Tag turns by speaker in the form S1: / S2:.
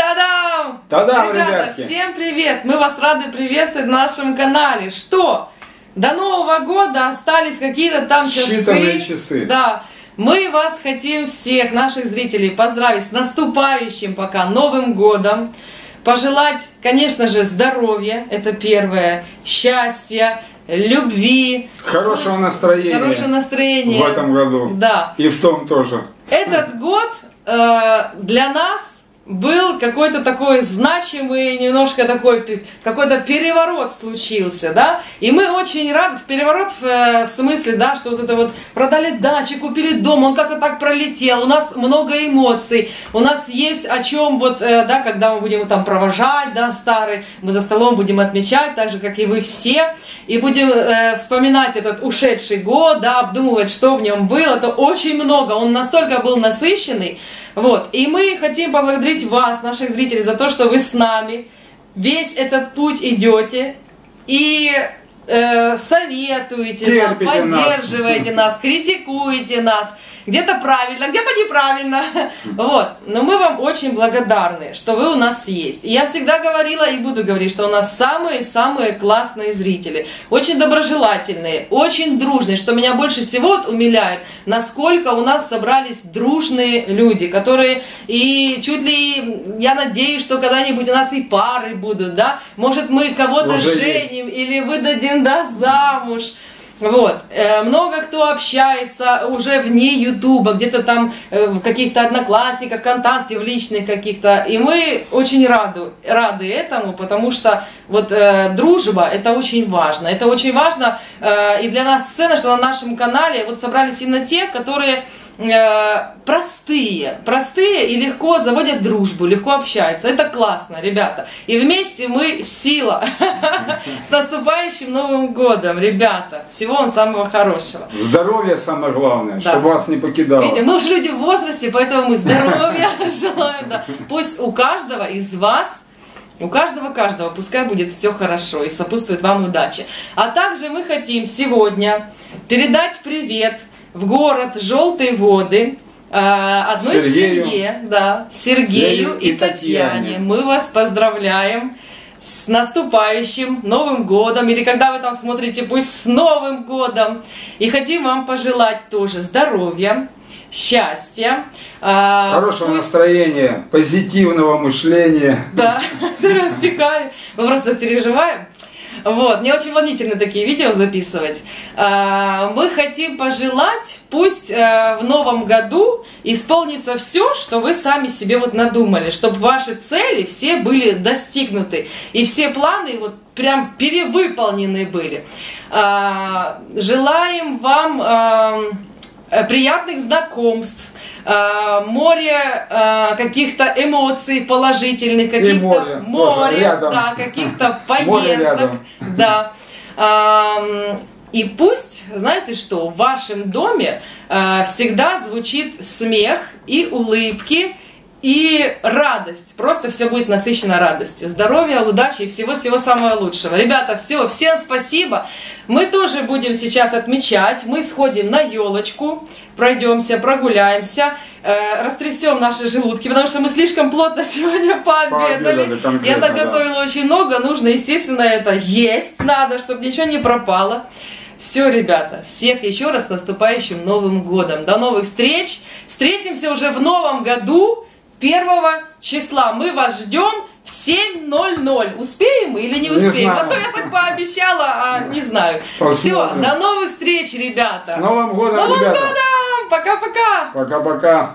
S1: Та-дам!
S2: Та-дам,
S1: Ребята,
S2: ребятки!
S1: всем привет! Мы вас рады приветствовать на нашем канале. Что? До Нового года остались какие-то там часы.
S2: Считанные часы.
S1: Да. Мы вас хотим всех, наших зрителей, поздравить с наступающим пока Новым годом. Пожелать, конечно же, здоровья, это первое, счастья, любви.
S2: Хорошего
S1: просто
S2: настроения.
S1: Хорошего настроения.
S2: В этом году.
S1: Да.
S2: И в том тоже.
S1: Этот год э, для нас был какой-то такой значимый, немножко такой, какой-то переворот случился, да, и мы очень рады, переворот в, э, в смысле, да, что вот это вот продали дачи, купили дом, он как-то так пролетел, у нас много эмоций, у нас есть о чем вот, э, да, когда мы будем там провожать, да, старый, мы за столом будем отмечать, так же, как и вы все, и будем э, вспоминать этот ушедший год, да, обдумывать, что в нем было, то очень много, он настолько был насыщенный, вот, и мы хотим поблагодарить вас, наших зрителей, за то, что вы с нами, весь этот путь идете и э, советуете нам,
S2: Терпите нас.
S1: поддерживаете нас, критикуете нас, где-то правильно, где-то неправильно, вот, но мы вам очень благодарны, что вы у нас есть. И я всегда говорила и буду говорить, что у нас самые-самые классные зрители, очень доброжелательные, очень дружные, что меня больше всего вот умиляет, насколько у нас собрались дружные люди, которые и чуть ли, я надеюсь, что когда-нибудь у нас и пары будут, да, может мы кого-то
S2: Уже есть.
S1: женим или выдадим, да, замуж, вот. Э, Много кто общается уже вне Ютуба, где-то там э, в каких-то одноклассниках, ВКонтакте, в личных каких-то. И мы очень рады, рады этому, потому что вот э, дружба это очень важно. Это очень важно э, и для нас сцена, что на нашем канале вот собрались именно те, которые простые, простые и легко заводят дружбу, легко общаются. Это классно, ребята. И вместе мы сила. С наступающим Новым годом, ребята. Всего вам самого хорошего.
S2: Здоровье самое главное,
S1: Да.
S2: чтобы вас не покидало.
S1: Видите, мы уже люди в возрасте, поэтому мы здоровья желаем. Да. Пусть у каждого из вас у каждого каждого пускай будет все хорошо и сопутствует вам удачи. А также мы хотим сегодня передать привет в город Желтые воды э, одной
S2: Сергею.
S1: семье, да, Сергею
S2: Сергею
S1: и
S2: и
S1: Татьяне.
S2: Татьяне.
S1: Мы вас поздравляем с наступающим Новым годом, или когда вы там смотрите, пусть с Новым годом. И хотим вам пожелать тоже здоровья, счастья. а,
S2: Хорошего
S1: пусть-
S2: настроения, позитивного мышления.
S1: Да, растекаем. Мы просто переживаем. Вот, мне очень волнительно такие видео записывать. А, Мы хотим пожелать, пусть э, в новом году исполнится все, что вы сами себе вот надумали, чтобы ваши цели все были достигнуты и все планы вот прям перевыполнены были. А, Желаем вам приятных знакомств, э, море э, каких-то эмоций положительных, каких-то
S2: море
S1: море, да, каких-то поездок, да. И пусть, знаете что, в вашем доме э, всегда звучит смех и улыбки, и радость. Просто все будет насыщено радостью. Здоровья, удачи и всего-всего самого лучшего. Ребята, все, всем спасибо. Мы тоже будем сейчас отмечать. Мы сходим на елочку, пройдемся, прогуляемся, э, растрясем наши желудки, потому что мы слишком плотно сегодня пообедали. Я
S2: да.
S1: наготовила очень много, нужно, естественно, это есть надо, чтобы ничего не пропало. Все, ребята, всех еще раз с наступающим Новым Годом. До новых встреч. Встретимся уже в новом году, 1 числа. Мы вас ждем в 7.00. Успеем мы или не
S2: Не
S1: успеем? А
S2: знаю.
S1: то я так пообещала, а не знаю. Все, до новых встреч, ребята.
S2: С Новым годом,
S1: С Новым
S2: ребята.
S1: годом! Пока-пока!
S2: Пока-пока.